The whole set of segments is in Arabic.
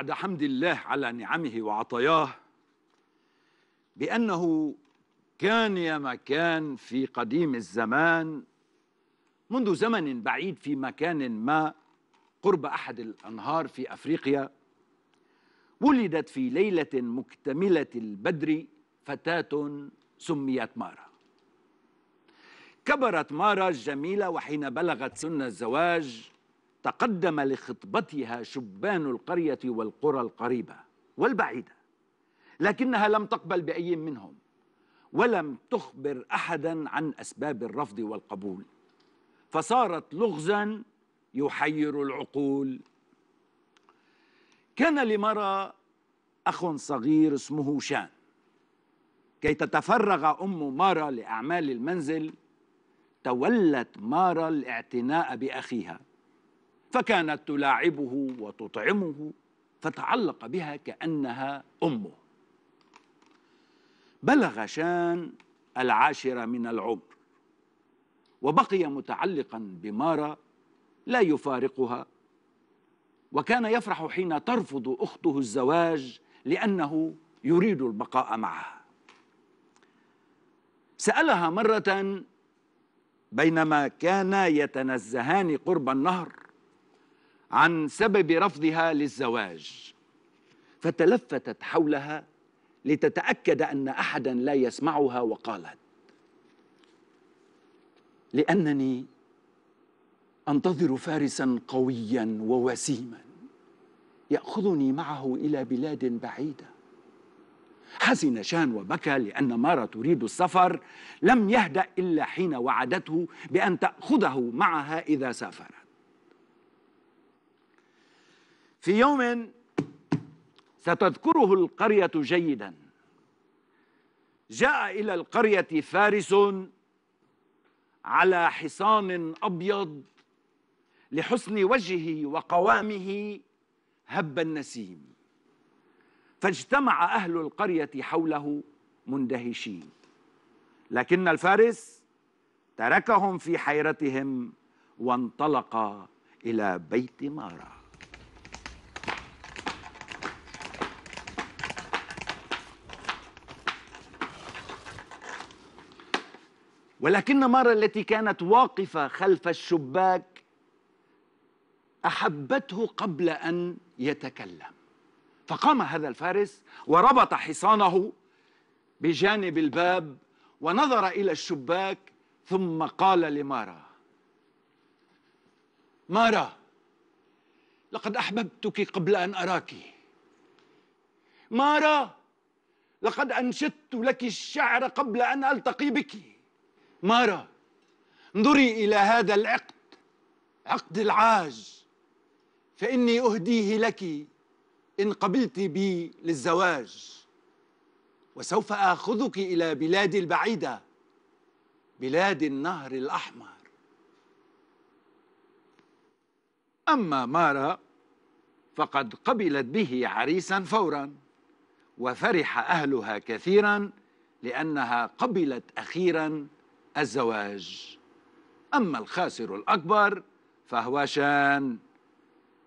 بعد حمد الله على نعمه وعطاياه بأنه كان يا مكان في قديم الزمان منذ زمن بعيد في مكان ما قرب أحد الأنهار في أفريقيا ولدت في ليلة مكتملة البدر فتاة سميت مارا. كبرت مارا الجميلة وحين بلغت سن الزواج تقدم لخطبتها شبان القرية والقرى القريبة والبعيدة لكنها لم تقبل بأي منهم ولم تخبر أحدا عن أسباب الرفض والقبول فصارت لغزا يحير العقول. كان لمرى أخ صغير اسمه شان كي تتفرغ أم مارا لأعمال المنزل تولت مارا الاعتناء بأخيها. فكانت تلاعبه وتطعمه فتعلق بها كأنها أمه. بلغ شان العاشرة من العمر وبقي متعلقا بمارا لا يفارقها وكان يفرح حين ترفض أخته الزواج لأنه يريد البقاء معها. سألها مرة بينما كانا يتنزهان قرب النهر عن سبب رفضها للزواج. فتلفتت حولها لتتأكد أن احدا لا يسمعها وقالت لأنني أنتظر فارسا قويا ووسيما يأخذني معه إلى بلاد بعيدة. حزن شان وبكى لأن مارا تريد السفر لم يهدأ إلا حين وعدته بأن تأخذه معها إذا سافرت في يوم ستذكره القرية جيدا. جاء إلى القرية فارس على حصان أبيض لحسن وجهه وقوامه هب النسيم. فاجتمع أهل القرية حوله مندهشين. لكن الفارس تركهم في حيرتهم وانطلق إلى بيت مارا. ولكن مارا التي كانت واقفة خلف الشباك أحبته قبل أن يتكلم. فقام هذا الفارس وربط حصانه بجانب الباب ونظر إلى الشباك ثم قال لمارا مارا لقد أحببتك قبل أن أراك. مارا لقد أنشدت لك الشعر قبل أن ألتقي بك. مارا انظري إلى هذا العقد عقد العاج فإني أهديه لك إن قبلت بي للزواج. وسوف آخذك إلى بلادي البعيدة بلاد النهر الأحمر. أما مارا فقد قبلت به عريسا فورا وفرح أهلها كثيرا لأنها قبلت أخيرا الزواج. أما الخاسر الأكبر فهو شان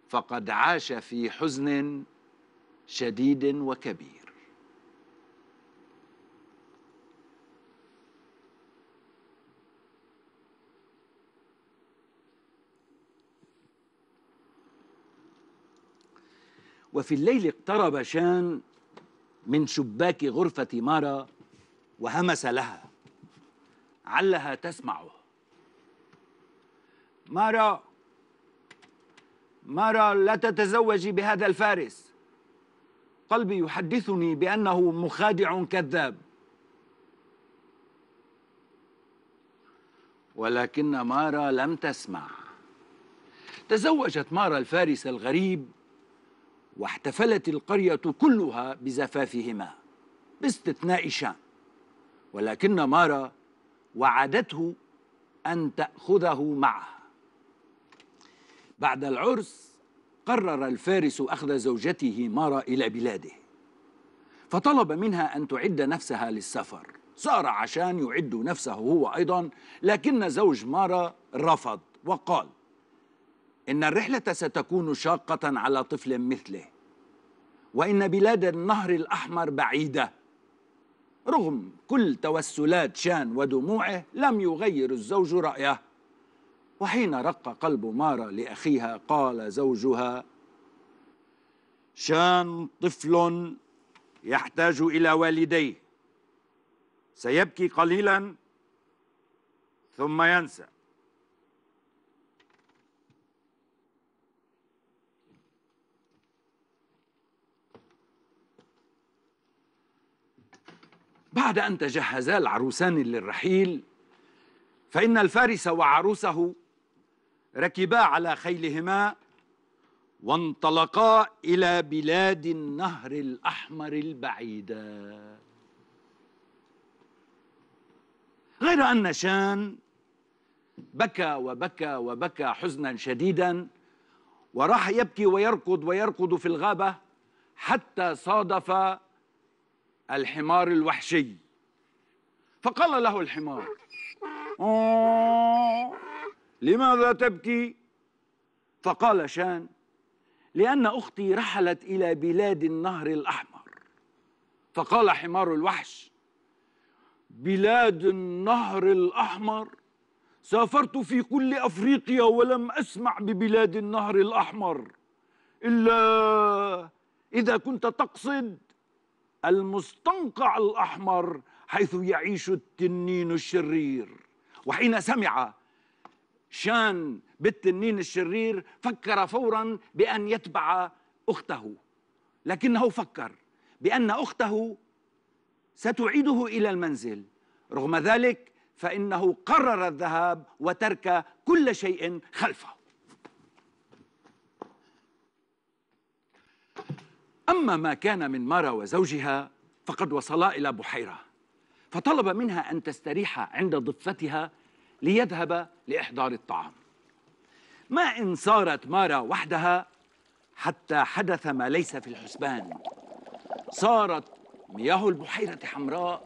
فقد عاش في حزن شديد وكبير. وفي الليل اقترب شان من شباك غرفة مارا وهمس لها. علها تسمعه. مارا مارا لا تتزوجي بهذا الفارس. قلبي يحدثني بأنه مخادع كذاب. ولكن مارا لم تسمع. تزوجت مارا الفارس الغريب واحتفلت القرية كلها بزفافهما باستثناء شام ولكن مارا وعدته أن تأخذه معها بعد العرس قرر الفارس أخذ زوجته مارا إلى بلاده فطلب منها أن تعد نفسها للسفر. سار عشان يعد نفسه هو أيضا لكن زوج مارا رفض وقال إن الرحلة ستكون شاقة على طفل مثله وإن بلاد النهر الأحمر بعيدة رغم كل توسلات شان ودموعه لم يغير الزوج رأيه. وحين رق قلب مارا لأخيها قال زوجها شان طفل يحتاج إلى والديه. سيبكي قليلا ثم ينسى. بعد أن تجهزا العروسان للرحيل فإن الفارس وعروسه ركبا على خيلهما وانطلقا إلى بلاد النهر الأحمر البعيدة غير أن شان بكى وبكى وبكى حزنا شديدا وراح يبكي ويركض ويركض في الغابة حتى صادف الحمار الوحشي. فقال له الحمار لماذا تبكي؟ فقال شان لأن أختي رحلت إلى بلاد النهر الأحمر. فقال حمار الوحش بلاد النهر الأحمر؟ سافرت في كل أفريقيا ولم أسمع ببلاد النهر الأحمر. إلا إذا كنت تقصد المستنقع الأحمر حيث يعيش التنين الشرير. وحين سمع شان بالتنين الشرير فكر فورا بأن يتبع أخته. لكنه فكر بأن أخته ستعيده إلى المنزل. رغم ذلك فإنه قرر الذهاب وترك كل شيء خلفه. أما ما كان من مارا وزوجها فقد وصلا إلى بحيرة فطلب منها أن تستريح عند ضفتها ليذهب لإحضار الطعام. ما إن صارت مارا وحدها حتى حدث ما ليس في الحسبان. صارت مياه البحيرة حمراء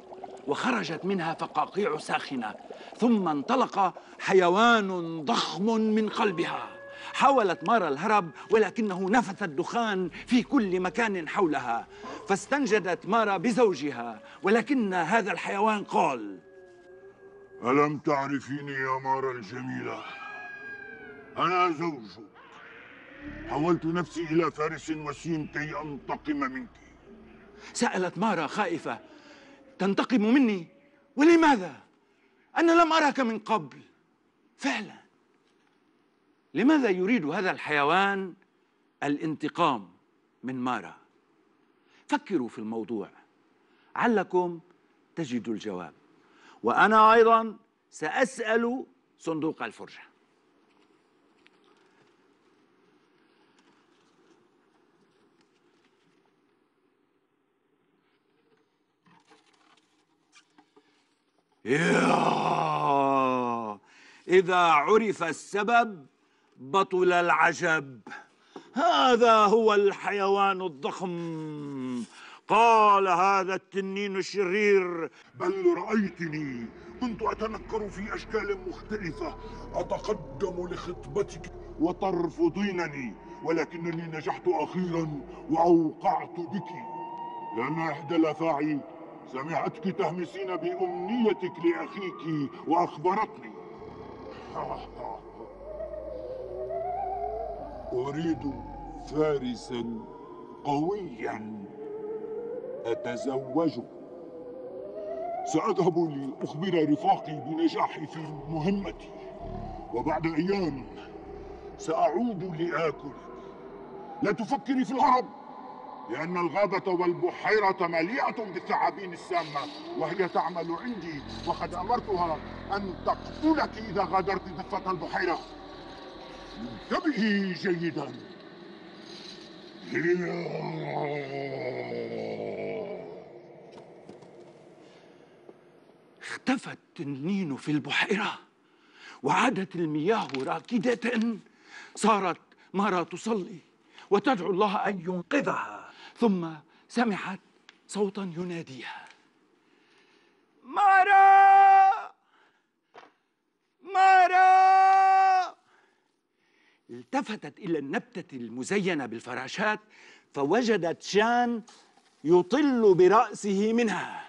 وخرجت منها فقاقيع ساخنة ثم انطلق حيوان ضخم من قلبها. حاولت مارا الهرب ولكنه نفث الدخان في كل مكان حولها فاستنجدت مارا بزوجها ولكن هذا الحيوان قال ألم تعرفيني يا مارا الجميلة؟ أنا زوجك. حولت نفسي إلى فارس وسيم كي أنتقم منك. سألت مارا خائفة تنتقم مني؟ ولماذا؟ أنا لم أراك من قبل. فعلا. لماذا يريد هذا الحيوان الانتقام من مارا؟ فكروا في الموضوع. علكم تجدوا الجواب. وأنا أيضا سأسأل صندوق الفرجة. إذا عرف السبب بطل العجب. هذا هو الحيوان الضخم. قال هذا التنين الشرير. بل رأيتني كنت أتنكر في أشكال مختلفة. أتقدم لخطبتك وترفضينني ولكنني نجحت أخيرا وأوقعت بك. لأن إحدى الأفاعي سمعتك تهمسين بأمنيتك لأخيك وأخبرتني. أريد فارسا قويا. أتزوجه سأذهب لأخبر رفاقي بنجاحي في مهمتي. وبعد أيام سأعود لآكل. لا تفكري في الهرب لأن الغابة والبحيرة مليئة بالثعابين السامة وهي تعمل عندي وقد أمرتها أن تقتلك إذا غادرت ضفة البحيرة. انتبهي جيدا. اختفى التنين في البحيرة وعادت المياه راكدة. صارت مارا تصلي وتدعو الله أن ينقذها. ثم سمعت صوتا يناديها. مارا! مارا! التفتت إلى النبتة المزينة بالفراشات فوجدت شان يطل برأسه منها.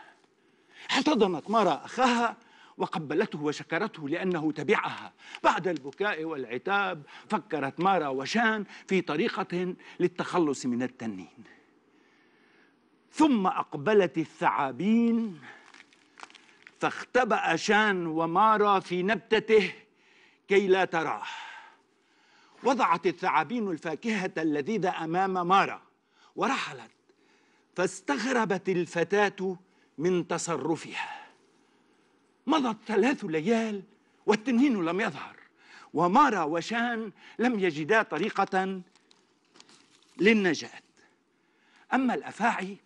احتضنت مارا أخاها وقبلته وشكرته لأنه تبعها. بعد البكاء والعتاب فكرت مارا وشان في طريقة للتخلص من التنين. ثم أقبلت الثعابين فاختبأ شان ومارا في نبتته كي لا تراه. وضعت الثعابين الفاكهة اللذيذة أمام مارا ورحلت فاستغربت الفتاة من تصرفها. مضت ثلاث ليال والتنين لم يظهر ومارا وشان لم يجدا طريقة للنجاة. أما الأفاعي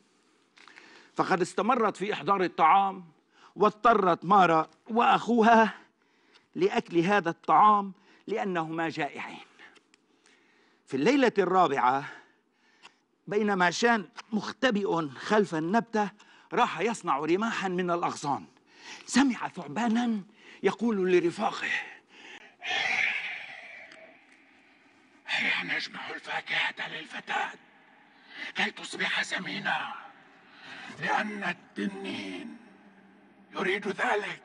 فقد استمرت في إحضار الطعام واضطرت مارا وأخوها لأكل هذا الطعام لأنهما جائعين. في الليلة الرابعة بينما شان مختبئ خلف النبتة راح يصنع رماحا من الأغصان. سمع ثعبانا يقول لرفاقه هيا نجمع الفاكهة للفتاة كي تصبح سمينة لأن التنين يريد ذلك.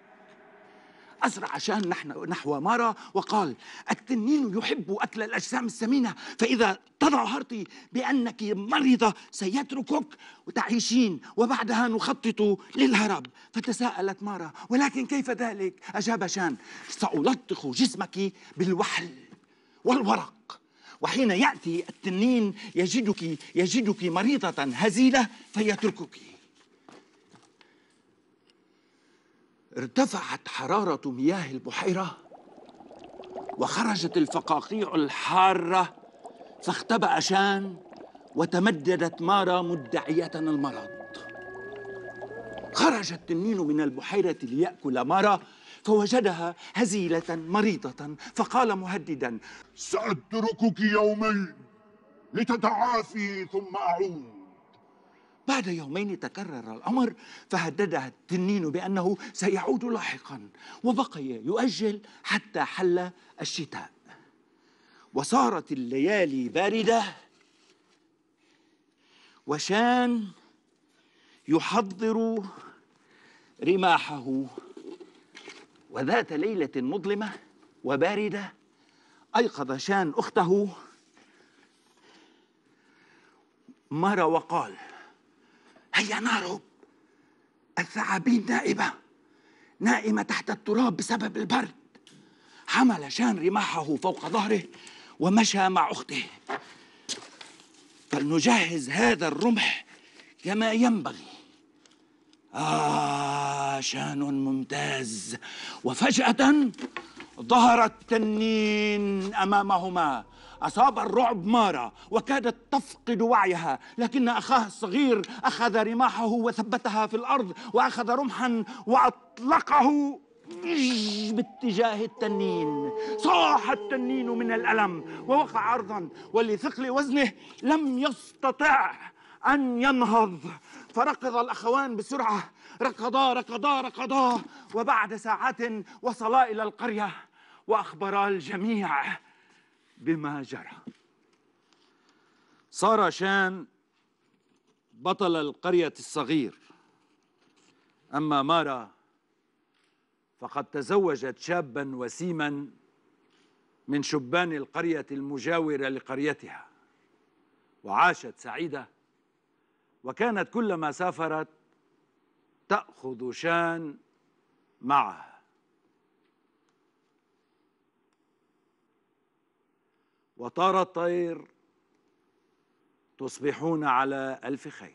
أسرع شان نحن نحو مارا وقال التنين يحب أكل الأجسام السمينة فإذا تظاهرت بأنك مريضة سيتركك وتعيشين وبعدها نخطط للهرب. فتساءلت مارا ولكن كيف ذلك؟ أجاب شان سألطخ جسمك بالوحل والورق. وحين يأتي التنين يجدك يجدك مريضة هزيلة فيتركك. ارتفعت حرارة مياه البحيرة وخرجت الفقاقيع الحارة فاختبأ شان وتمددت مارا مدعية المرض. خرج التنين من البحيرة ليأكل مارا فوجدها هزيلة مريضة فقال مهددا سأتركك يومين لتتعافي ثم أعود. بعد يومين تكرر الأمر فهددها التنين بأنه سيعود لاحقا وبقي يؤجل حتى حل الشتاء. وصارت الليالي باردة وشان يحضر رماحه. وذات ليلة مظلمة وباردة أيقظ شان أخته مر وقال هيا نهرب. الثعابين نائبة. نائمة تحت التراب بسبب البرد. حمل شان رماحه فوق ظهره ومشى مع أخته. فلنجهز هذا الرمح كما ينبغي. آه شان ممتاز. وفجأة ظهر التنين أمامهما. أصاب الرعب مارا وكادت تفقد وعيها لكن أخاها الصغير أخذ رماحه وثبتها في الأرض وأخذ رمحا وأطلقه باتجاه التنين. صاح التنين من الألم ووقع أرضا ولثقل وزنه لم يستطع أن ينهض. فركض الأخوان بسرعة ركضا ركضا ركضا وبعد ساعات وصلا إلى القرية وأخبرا الجميع بما جرى. صار شان بطل القرية الصغير. أما مارا فقد تزوجت شابا وسيما من شبان القرية المجاورة لقريتها وعاشت سعيدة وكانت كلما سافرت تأخذ شان معها. وطار الطير تصبحون على ألف خير.